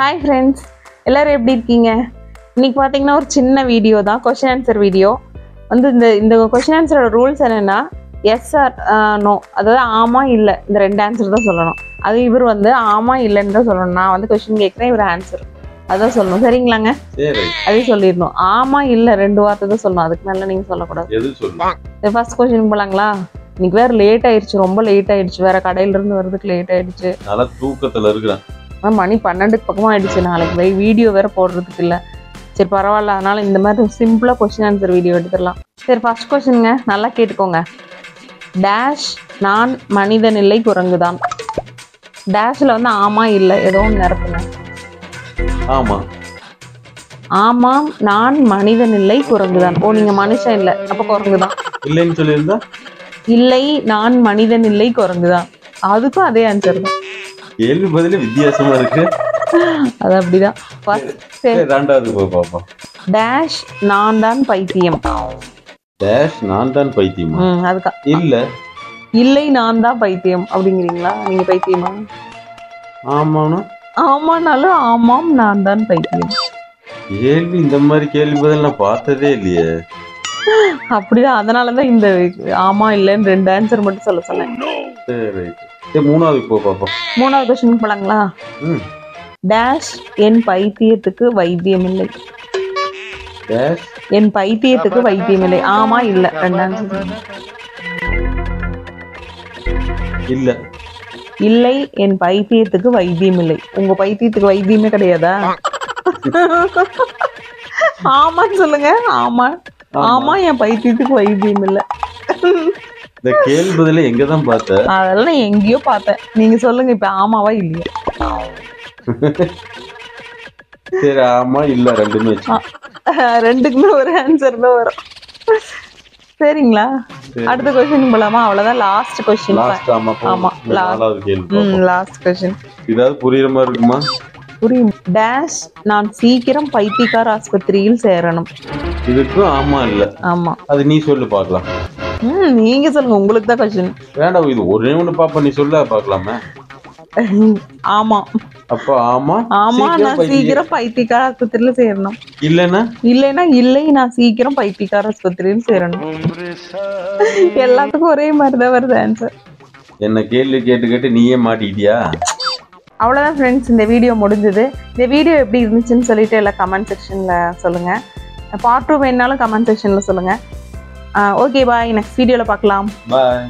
Hi friends எல்லாரும் எப்படி இருக்கீங்க? இன்னைக்கு பார்த்தீங்கன்னா ஒரு சின்ன வீடியோ தான் கொஷின் ஆன்சர் வீடியோ வந்து இந்த இந்த கொஷின் ஆன்சரோட ரூல்ஸ் என்னென்னா எஸ் ஆர் நோ அதாவது ஆமா இல்லை. இந்த ரெண்டு ஆன்சர் தான் சொல்லணும். அது இவர் வந்து ஆமா இல்லைன்னு தான் சொல்லணும். நான் வந்து கொஷின் கேட்குறேன் இவர் ஆன்சர் அதான் சொல்லணும். சரிங்களாங்க? சரி. அதே சொல்லிடணும். ஆமா இல்லை ரெண்டு வார்த்தை தான் சொல்லணும். அதுக்கு மேலே நீங்கள் சொல்லக்கூடாது. ஃபர்ஸ்ட் கொஷின் போலாங்களா? இன்னைக்கு வேற லேட் ஆயிடுச்சு. ரொம்ப லேட் ஆயிடுச்சு. வேற கடையில இருந்து வர்றதுக்கு லேட் ஆயிடுச்சு. நல்லா தூக்கத்துல இருக்கிறேன். மணி பன்னெண்டுக்கு பக்கமா ஆயிடுச்சு நாளைக்கு போய் வீடியோ வேற போடுறதுக்கு இல்ல. சரி பரவாயில்ல. அதனால இந்த மாதிரி சிம்பிளா கொஸ்டின் ஆன்சர் வீடியோ எடுத்துடலாம். சரி ஃபர்ஸ்ட் கொஸ்டின்ங்க நல்லா கேட்டுக்கோங்க. டேஷ் நான் மனிதன் இல்லை குரங்குதான். டேஷ்ல வந்து ஆமா இல்லை ஏதோ ஒன்று நிரப்புங்க. ஆமா. ஆமாம் நான் மனிதன் இல்லை குரங்குதான். ஓ நீங்க மனுஷன் இல்லை. அப்ப குரங்குதான். இல்லைன்னு சொல்லியிருந்தா? இல்லை நான் மனிதன் இல்லை குரங்குதான். அதுக்கும் அதே ஆன்சர் தான். கேள்வி பதில வித்தியாசமா இருக்கு. அது அப்படிதான். ரெண்டாவது போய் பார்ப்போம். டேஷ் நான் தான் பைத்தியம். டேஷ் நான் தான் பைத்தியமா அதுக்கா இல்ல. இல்லை நான் தான் பைத்தியம். அப்படிங்கிறீங்களா? நீங்க பைத்தியமா? ஆமாண்ணா ஆமானாலும் ஆமாம் நான் தான் பைத்தியம். கேள்வி இந்த மாதிரி கேள்வி பதில் நான் பார்த்ததே இல்லையே. அப்படிதான் அதனாலதான் இந்த ஆமா இல்லைன்னு ரெண்டு ஆன்சர் மட்டும் சொல்ல சொன்னேன். சரி மூணாவது போய் பார்ப்போம் மூணாவது கொஸ்டின் போலாங்களா? ம். டேஷ் என் பைத்தியத்துக்கு வைத்தியம் இல்லை டேஷ் என் பைத்தியத்துக்கு வைத்தியம் இல்லை. ஆமா இல்ல இல்ல. இல்லை என் பைத்தியத்துக்கு வைத்தியம் இல்லை உங்க பைத்தியத்துக்கு வைத்தியமே கிடையாதா? ஆமான்னு சொல்லுங்க. ஆமா. ஆமா. என் பைத்தியத்துக்கு வைத்தியம் இல்லை இந்த கேள்வி எங்க தான் பார்த்த? அதெல்லாம் எங்கேயோ பார்த்தேன். நீங்க சொல்லுங்க இப்ப ஆமாவா இல்லையா? சரி ஆமா இல்ல ரெண்டுமே ரெண்டுக்குமே ஒரு ஆன்சர் தான் வரும். சரிங்களா? சரி. அடுத்த கொஸ்டின் போலாமா? அவ்வளவுதான் லாஸ்ட் கொஸ்டின் லாஸ்ட் ஆமா. லாஸ்ட் கொஸ்டின் இதாவது புரியுற மாதிரி இருக்குமா? புரியும். டேஷ் நான் சீக்கிரம் பைத்தியக்கார ஆஸ்பத்திரியில் சேரணும். இதுக்கும் ஆமா இல்ல. ஆமா. அது நீ சொல்லு பார்க்கலாம். ம் நீங்க சொல்லுங்க. உங்களுக்கு தான் கொஸ்டின் வேண்டாம் இது ஒரே ஒண்ணு பாப்பா நீ சொல்ல பார்க்கலாமே. ஆமா. அப்ப ஆமா? ஆமா நான். சீக்கிரம் பைத்தியக்கார ஆஸ்பத்திரியில சேரணும். இல்லைன்னா? இல்லைன்னா இல்லை நான் சீக்கிரம் பைத்தியக்கார ஆஸ்பத்திரியில் சேரணும். எல்லாத்துக்கும் ஒரே மாதிரி தான் வருது ஆன்சர் என்ன கேள்வி கேட்டு கேட்டு நீயே மாட்டிக்கிட்டியா? அவ்வளோதான் ஃப்ரெண்ட்ஸ் இந்த வீடியோ முடிஞ்சது. இந்த வீடியோ எப்படி இருந்துச்சுன்னு சொல்லிட்டு எல்லாம் கமெண்ட் செக்ஷனில் சொல்லுங்கள் பார்ட் டூ வேணாலும் கமெண்ட் செக்ஷனில் சொல்லுங்கள் ஓகே பாய் நெக்ஸ்ட் வீடியோவில் பார்க்கலாம். பாய்